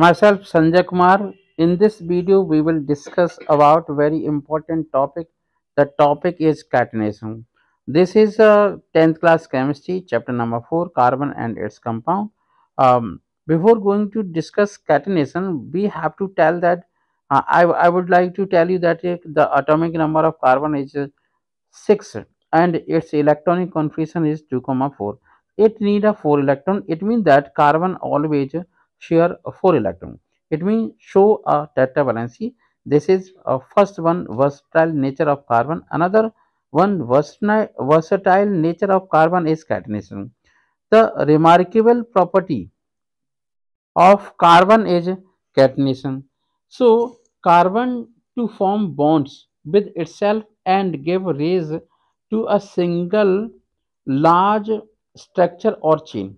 myself Sanjay Kumar. In this video, we will discuss about very important topic. The topic is catenation. This is a 10th class chemistry, chapter number 4, carbon and its compound. Um, before going to discuss catenation, we have to tell that uh, I, I would like to tell you that uh, the atomic number of carbon is uh, 6 and its electronic configuration is 2 comma 4 it need a 4 electron it means that carbon always share 4 electron it means show a tetravalency this is a first one versatile nature of carbon another one versatile nature of carbon is catenation the remarkable property of carbon is catenation so carbon to form bonds with itself and give rise to a single large structure or chain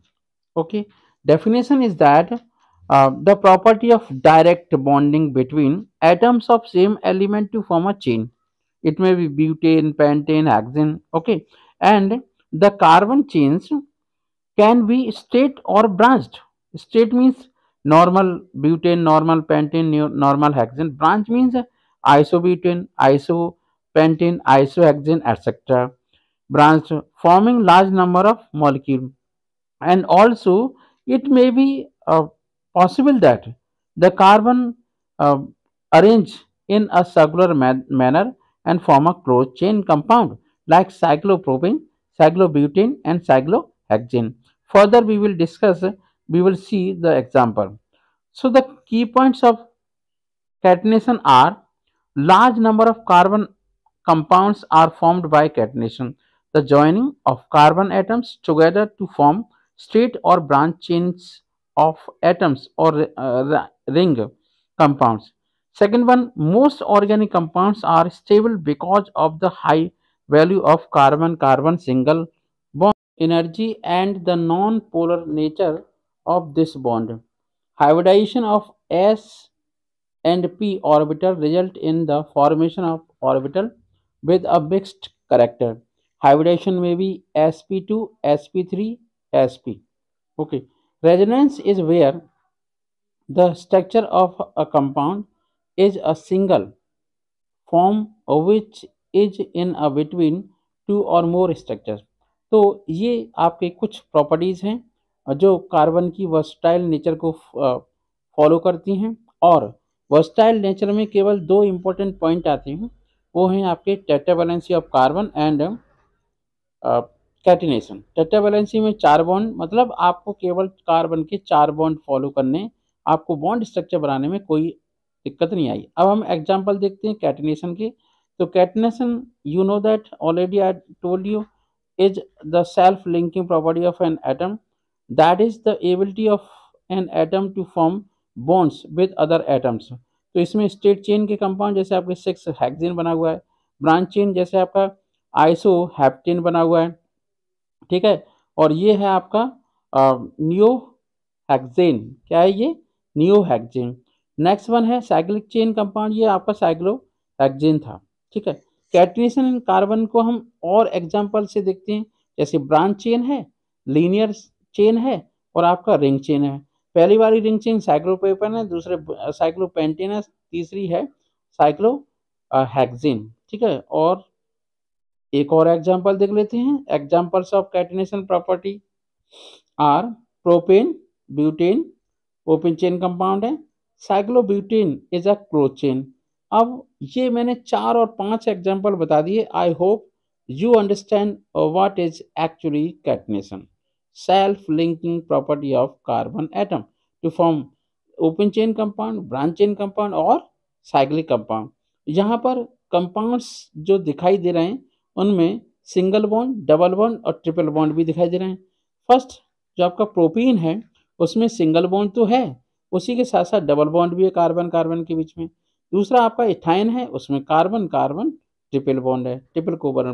okay definition is that uh, the property of direct bonding between atoms of same element to form a chain. It may be butane pentane hexane okay. And the carbon chains can be straight or branched. Straight means normal butane normal pentane normal hexane. Branch means isobutane isobentane isohexane etc branch forming large number of molecules and also it may be uh, possible that the carbon uh, arrange in a circular man manner and form a closed chain compound like cyclopropane, cyclobutane and cyclohexane. Further we will discuss, we will see the example. So the key points of catenation are large number of carbon compounds are formed by catenation the joining of carbon atoms together to form straight or branch chains of atoms or uh, ring compounds. Second one, most organic compounds are stable because of the high value of carbon-carbon single bond energy and the non-polar nature of this bond. Hybridization of S and P orbital result in the formation of orbital with a mixed character hybridization may be sp2 sp3 sp okay resonance is where the structure of a compound is a single form which is in a between two or more structure तो ये आपके कुछ properties हैं, जो carbon की versatile nature को follow करती हैं और वर्सटाइल नेचर में केवल दो इंपॉर्टेंट पॉइंट आते हैं, वो हैं आपके tetravalency of carbon and catenation tetravalency में चार बॉन्ड मतलब आपको केवल कार्बन के चार बॉन्ड फॉलो करने आपको बॉन्ड स्ट्रक्चर बनाने में कोई दिक्कत नहीं आई। अब हम एग्जांपल देखते हैं कैटिनेशन के। तो catenation you know that already I told you is the self linking property of an atom that is the ability of an atom to form bonds with other atoms तो इसमें state chain के compound जैसे आपके six hexyne बना हुआ है। Branch chain जैसे आपका आइसो हैप्टिन बना हुआ है। ठीक है? और ये है आपका नियो हेक्जेन क्या है ये? नियो हेक्जेन नेक्स्ट वन है साइक्लिक चेन कंपाउंड ये आपका साइक्लो हेक्जेन था, ठीक है? कैटनेशन इन कार्बन को हम और एग्जांपल से देखते हैं। जैसे ब्रांच चेन है लीनियर चेन है और आपका रिंग चेन है। पहली वाली रिंग चेन साइक्लोपेपन है, दूसरे साइक्लोपेंटेन है, तीसरी है साइक्लो हेक्जेन ठीक है? और एक और एग्जांपल देख लेते हैं। Examples of catenation property are propane butane open chain compound है। Cyclobutane is a close chain अब ये मैंने चार और पाँच एग्जांपल बता दिए। I hope you understand what is actually catenation self linking property of carbon atom to form open chain compound branch chain compound और साइक्लिक कंपाउंड यहाँ पर कंपाउंड्स जो दिखाई दे रहे हैं उनमें सिंगल बॉन्ड डबल बॉन्ड और ट्रिपल बॉन्ड भी दिखाई दे रहे हैं। फ़र्स्ट जो आपका प्रोपीन है, उसमें सिंगल बॉन्ड तो है, उसी के साथ साथ डबल बॉन्ड भी है कार्बन कार्बन के बीच में। दूसरा आपका इथाइन है, उसमें कार्बन कार्बन ट्रिपल बॉन्ड है ट्रिपल कोबर